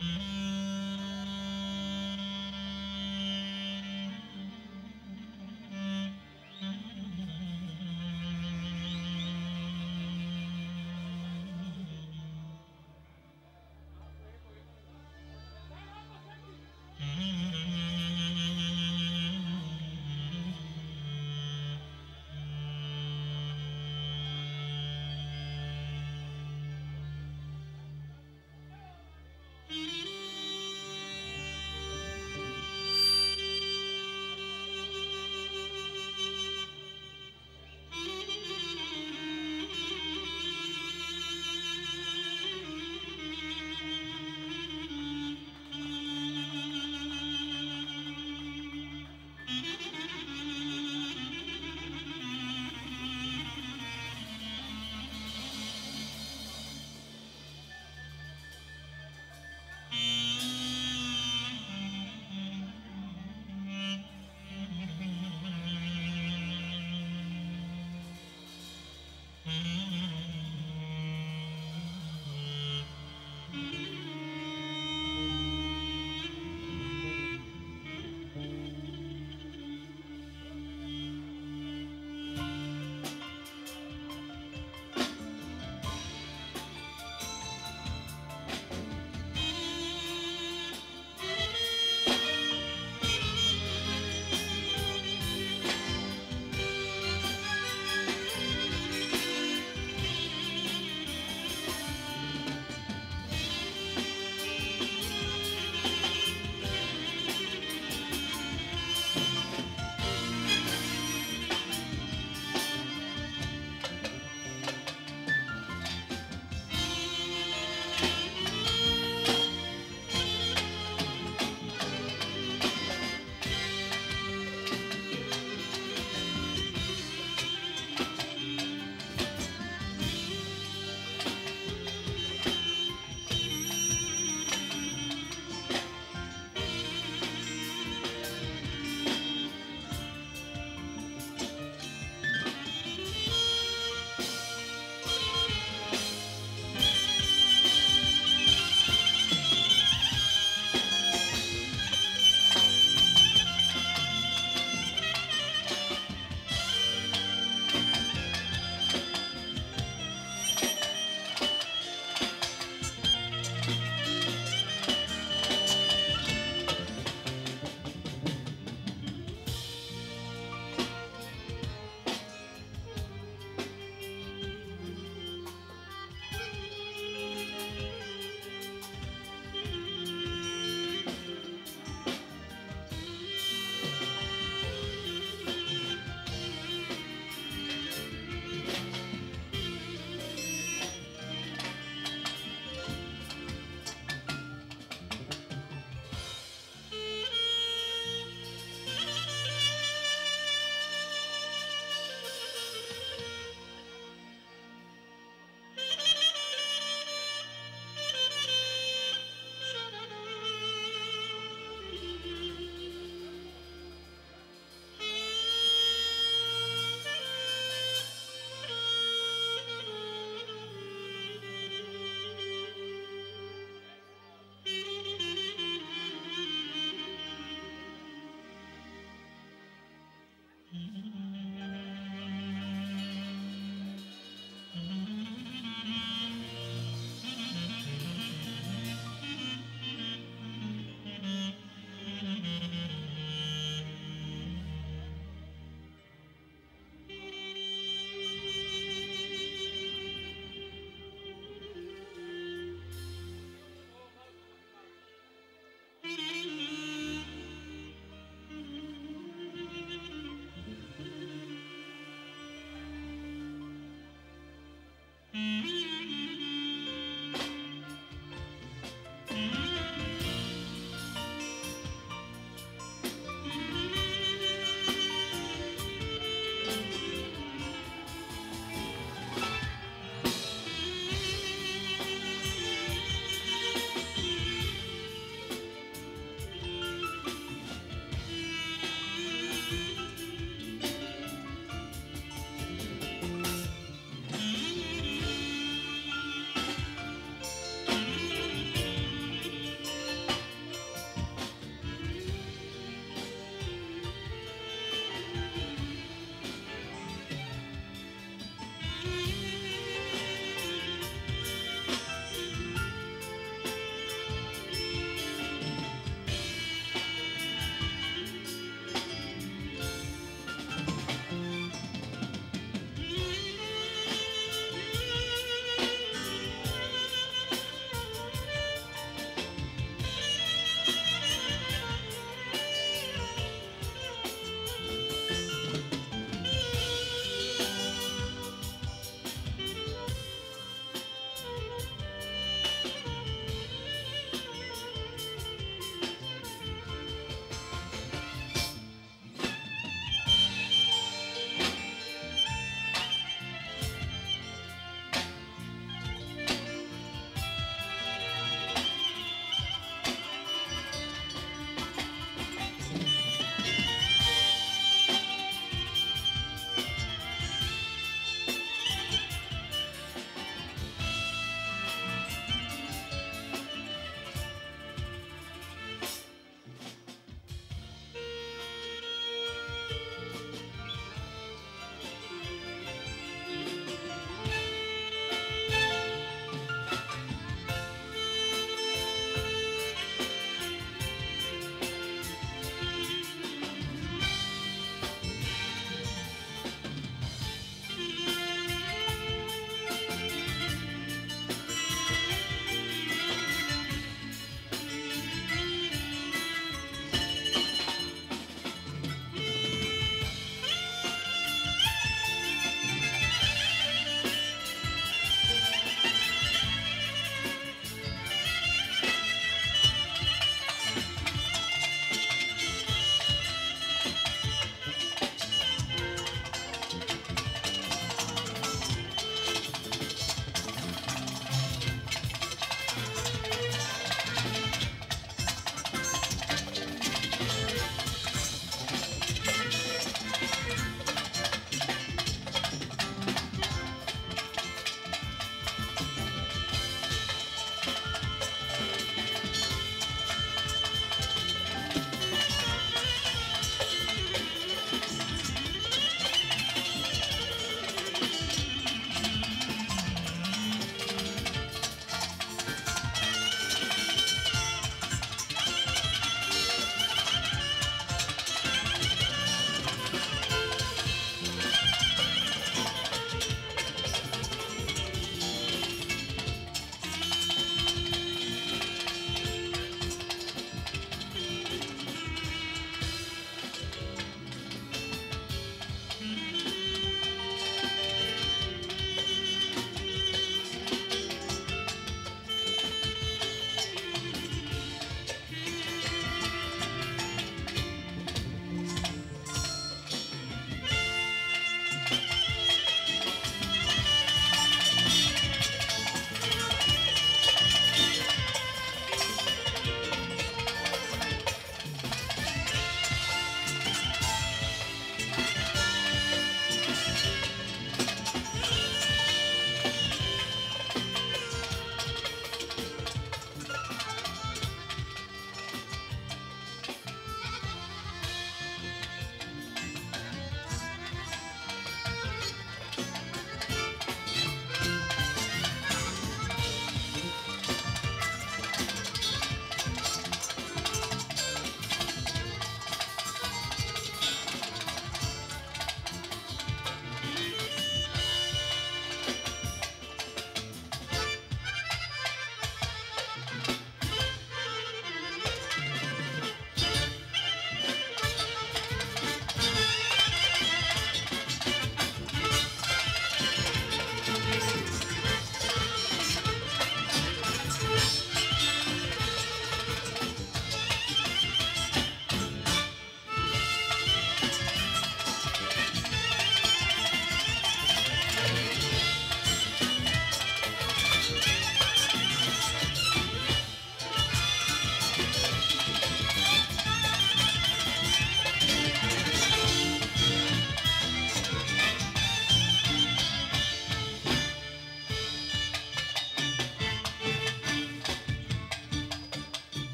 Mm-hmm.